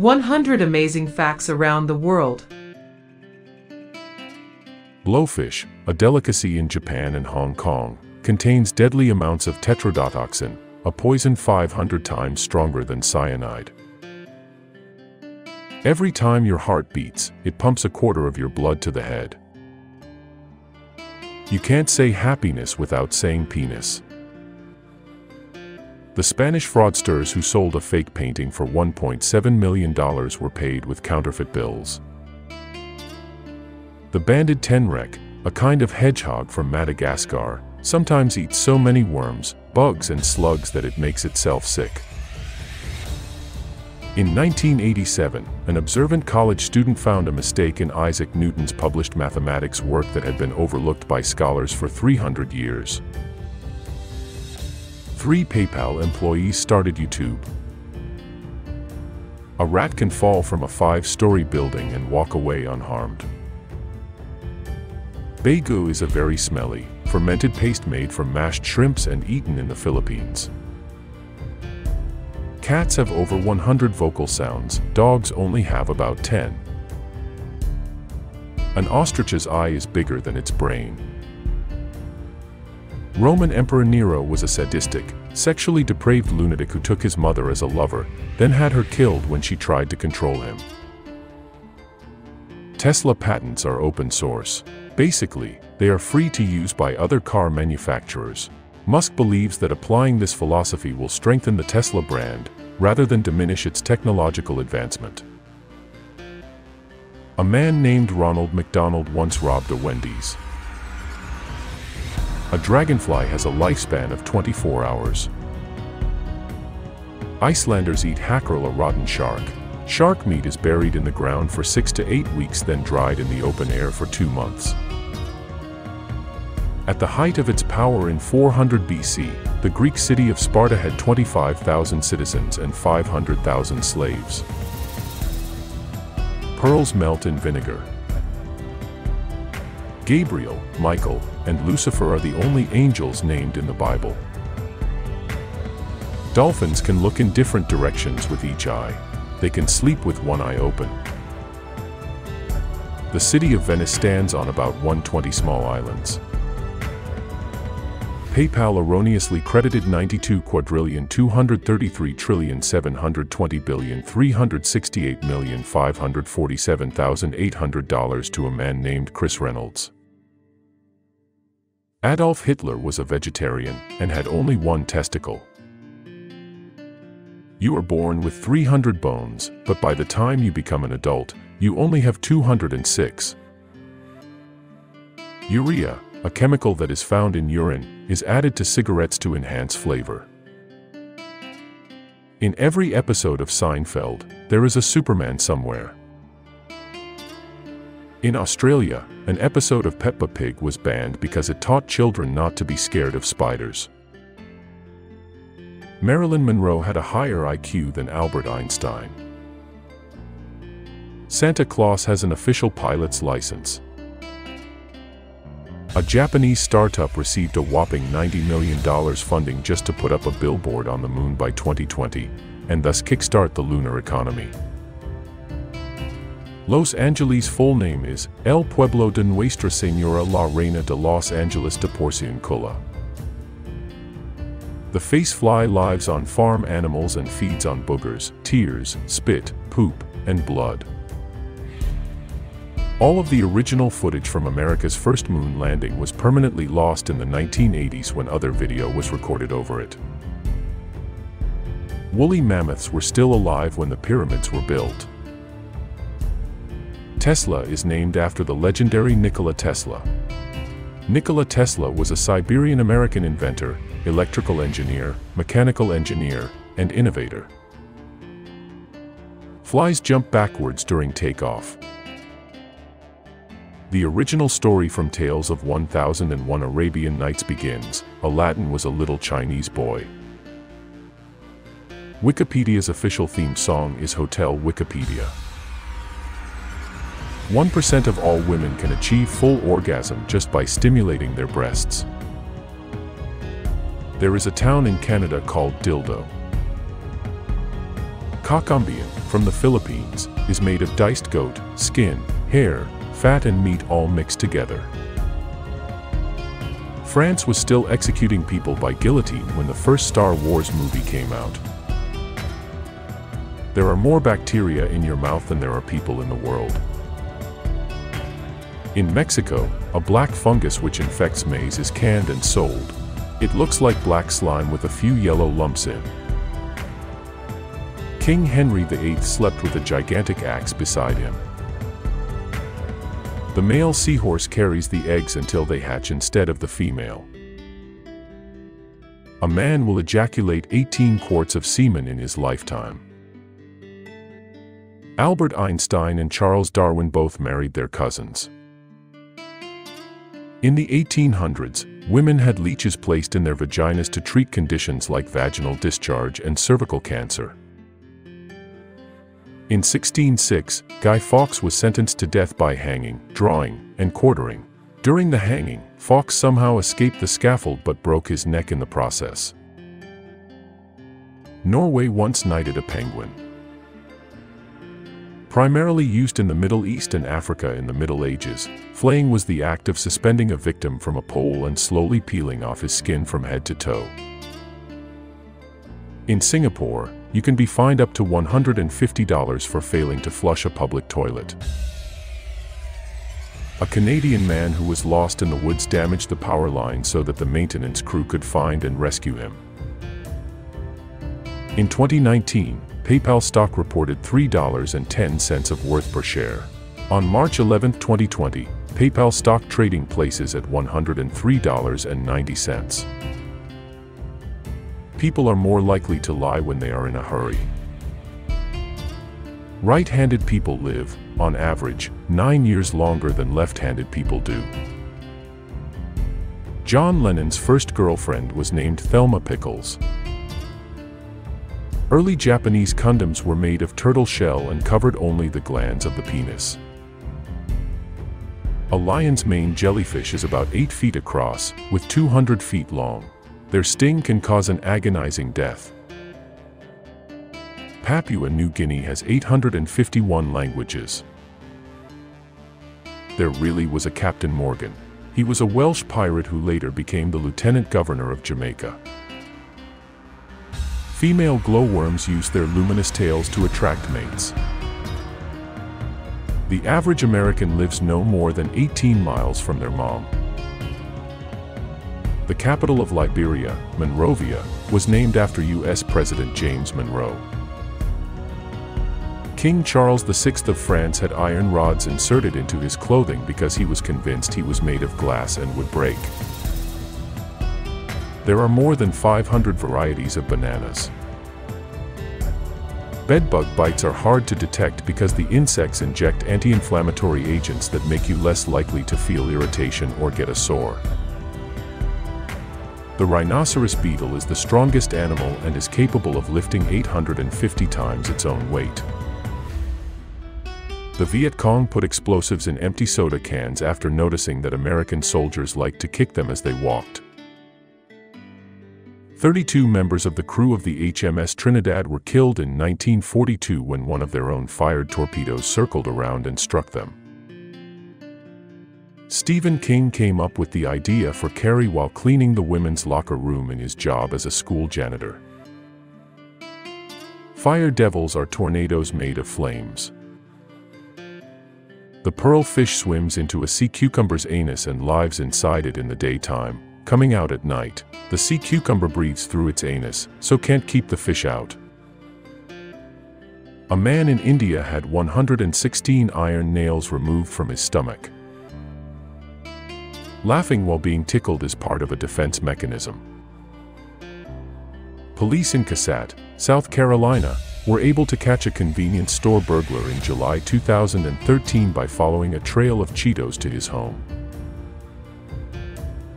100 Amazing Facts Around the World. Blowfish, a delicacy in Japan and Hong Kong, contains deadly amounts of tetrodotoxin, a poison 500 times stronger than cyanide. Every time your heart beats, it pumps a quarter of your blood to the head. You can't say happiness without saying penis. The Spanish fraudsters who sold a fake painting for $1.7 million were paid with counterfeit bills. The banded tenrec, a kind of hedgehog from Madagascar, sometimes eats so many worms, bugs and slugs that it makes itself sick. In 1987, an observant college student found a mistake in Isaac Newton's published mathematics work that had been overlooked by scholars for 300 years. Three PayPal employees started YouTube. A rat can fall from a five-story building and walk away unharmed. Bagoong is a very smelly, fermented paste made from mashed shrimps and eaten in the Philippines. Cats have over 100 vocal sounds, dogs only have about 10. An ostrich's eye is bigger than its brain. Roman Emperor Nero was a sadistic, sexually depraved lunatic who took his mother as a lover, then had her killed when she tried to control him. Tesla patents are open source. Basically, they are free to use by other car manufacturers. Musk believes that applying this philosophy will strengthen the Tesla brand, rather than diminish its technological advancement. A man named Ronald McDonald once robbed a Wendy's. A dragonfly has a lifespan of 24 hours. Icelanders eat hákarl, a rotten shark. Shark meat is buried in the ground for 6 to 8 weeks then dried in the open air for 2 months. At the height of its power in 400 BC, the Greek city of Sparta had 25,000 citizens and 500,000 slaves. Pearls melt in vinegar. Gabriel, Michael, and Lucifer are the only angels named in the Bible. Dolphins can look in different directions with each eye. They can sleep with one eye open. The city of Venice stands on about 120 small islands. PayPal erroneously credited 92 quadrillion 233 trillion 720 billion 368 million 547,800 dollars to a man named Chris Reynolds. Adolf Hitler was a vegetarian and had only one testicle. You are born with 300 bones, but by the time you become an adult, you only have 206. Urea, a chemical that is found in urine, is added to cigarettes to enhance flavor. In every episode of Seinfeld, there is a Superman somewhere. In Australia, an episode of Peppa Pig was banned because it taught children not to be scared of spiders. Marilyn Monroe had a higher IQ than Albert Einstein. Santa Claus has an official pilot's license. A Japanese startup received a whopping $90 million funding just to put up a billboard on the moon by 2020, and thus kickstart the lunar economy. Los Angeles' full name is El Pueblo de Nuestra Señora la Reina de Los Angeles de Porciúncula. The face fly lives on farm animals and feeds on boogers, tears, spit, poop, and blood. All of the original footage from America's first moon landing was permanently lost in the 1980s when other video was recorded over it. Woolly mammoths were still alive when the pyramids were built. Tesla is named after the legendary Nikola Tesla. Nikola Tesla was a Serbian-American inventor, electrical engineer, mechanical engineer, and innovator. Flies jump backwards during takeoff. The original story from Tales of 1001 Arabian Nights begins, Aladdin was a little Chinese boy. Wikipedia's official theme song is Hotel Wikipedia. 1% of all women can achieve full orgasm just by stimulating their breasts. There is a town in Canada called Dildo. Kakambian, from the Philippines, is made of diced goat, skin, hair, fat and meat all mixed together. France was still executing people by guillotine when the first Star Wars movie came out. There are more bacteria in your mouth than there are people in the world. In Mexico, a black fungus which infects maize is canned and sold. It looks like black slime with a few yellow lumps in. King Henry VIII slept with a gigantic axe beside him. The male seahorse carries the eggs until they hatch instead of the female. A man will ejaculate 18 quarts of semen in his lifetime. Albert Einstein and Charles Darwin both married their cousins. In the 1800s, women had leeches placed in their vaginas to treat conditions like vaginal discharge and cervical cancer. In 1606, Guy Fawkes was sentenced to death by hanging, drawing, and quartering. During the hanging, Fawkes somehow escaped the scaffold but broke his neck in the process. Norway once knighted a penguin. Primarily used in the Middle East and Africa in the Middle Ages, flaying was the act of suspending a victim from a pole and slowly peeling off his skin from head to toe. In Singapore, you can be fined up to $150 for failing to flush a public toilet. A Canadian man who was lost in the woods damaged the power line so that the maintenance crew could find and rescue him. In 2019, PayPal stock reported $3.10 of worth per share. On March 11, 2020, PayPal stock trading places at $103.90. People are more likely to lie when they are in a hurry. Right-handed people live, on average, nine years longer than left-handed people do. John Lennon's first girlfriend was named Thelma Pickles. Early Japanese condoms were made of turtle shell and covered only the glans of the penis. A lion's mane jellyfish is about 8 feet across, with 200 feet long. Their sting can cause an agonizing death. Papua New Guinea has 851 languages. There really was a Captain Morgan. He was a Welsh pirate who later became the Lieutenant Governor of Jamaica. Female glowworms use their luminous tails to attract mates. The average American lives no more than 18 miles from their mom. The capital of Liberia, Monrovia, was named after U.S. President James Monroe. King Charles VI of France had iron rods inserted into his clothing because he was convinced he was made of glass and would break. There are more than 500 varieties of bananas. Bedbug bites are hard to detect because the insects inject anti-inflammatory agents that make you less likely to feel irritation or get a sore. The rhinoceros beetle is the strongest animal and is capable of lifting 850 times its own weight. The Viet Cong put explosives in empty soda cans after noticing that American soldiers liked to kick them as they walked. 32 members of the crew of the HMS Trinidad were killed in 1942 when one of their own fired torpedoes circled around and struck them. Stephen King came up with the idea for Carrie while cleaning the women's locker room in his job as a school janitor. Fire devils are tornadoes made of flames. The pearl fish swims into a sea cucumber's anus and lives inside it in the daytime, coming out at night. The sea cucumber breathes through its anus, so can't keep the fish out. A man in India had 116 iron nails removed from his stomach. Laughing while being tickled is part of a defense mechanism. Police in Casat, South Carolina, were able to catch a convenience store burglar in July 2013 by following a trail of Cheetos to his home.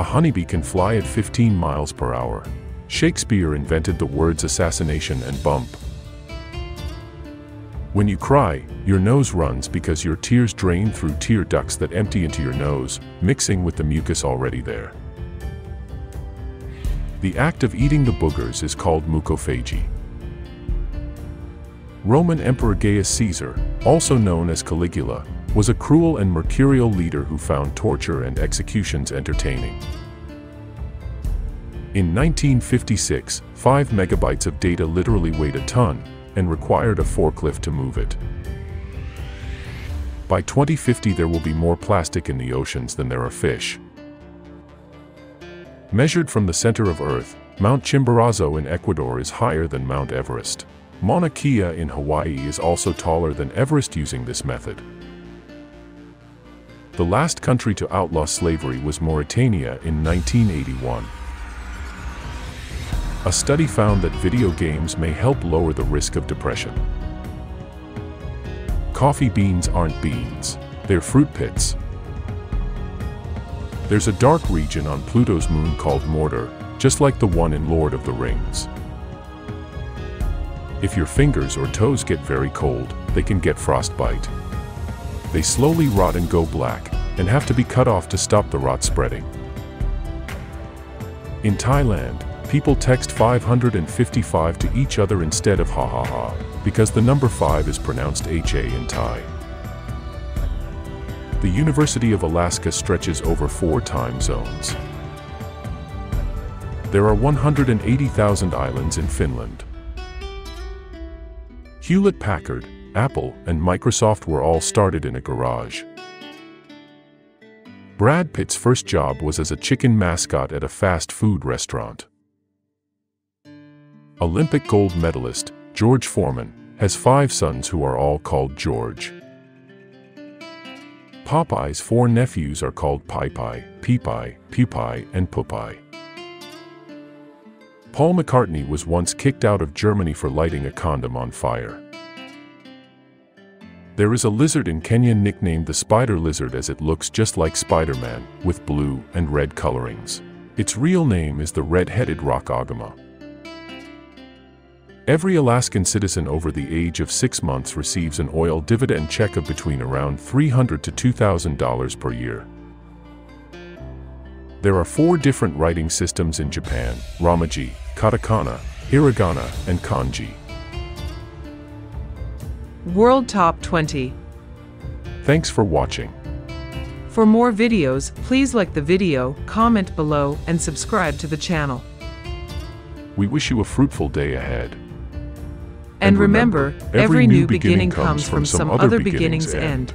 A honeybee can fly at 15 miles per hour. Shakespeare invented the words assassination and bump. When you cry, your nose runs because your tears drain through tear ducts that empty into your nose, mixing with the mucus already there. The act of eating the boogers is called mucophagy. Roman Emperor Gaius Caesar, also known as Caligula, was a cruel and mercurial leader who found torture and executions entertaining. In 1956, 5 megabytes of data literally weighed a ton and required a forklift to move it. By 2050 there will be more plastic in the oceans than there are fish. Measured from the center of Earth, Mount Chimborazo in Ecuador is higher than Mount Everest. Mauna Kea in Hawaii is also taller than Everest using this method. The last country to outlaw slavery was Mauritania in 1981. A study found that video games may help lower the risk of depression. Coffee beans aren't beans, they're fruit pits. There's a dark region on Pluto's moon called Mordor, just like the one in Lord of the Rings. If your fingers or toes get very cold, they can get frostbite. They slowly rot and go black, and have to be cut off to stop the rot spreading. In Thailand, people text 555 to each other instead of ha ha ha, because the number 5 is pronounced HA in Thai. The University of Alaska stretches over four time zones. There are 180,000 islands in Finland. Hewlett-Packard, Apple, and Microsoft were all started in a garage. Brad Pitt's first job was as a chicken mascot at a fast food restaurant. Olympic gold medalist, George Foreman, has five sons who are all called George. Popeye's four nephews are called Pipeye, Peepeye, Pupeye, and Poopeye. Paul McCartney was once kicked out of Germany for lighting a condom on fire. There is a lizard in Kenya nicknamed the spider lizard as it looks just like Spider-Man, with blue and red colorings. Its real name is the red-headed rock agama. Every Alaskan citizen over the age of six months receives an oil dividend check of between around $300 to $2,000 per year. There are four different writing systems in Japan, Romaji, Katakana, Hiragana, and Kanji. World Top 20. Thanks for watching. For more videos, please like the video, comment below, and subscribe to the channel. We wish you a fruitful day ahead. And remember, every new beginning comes from some other beginning's end.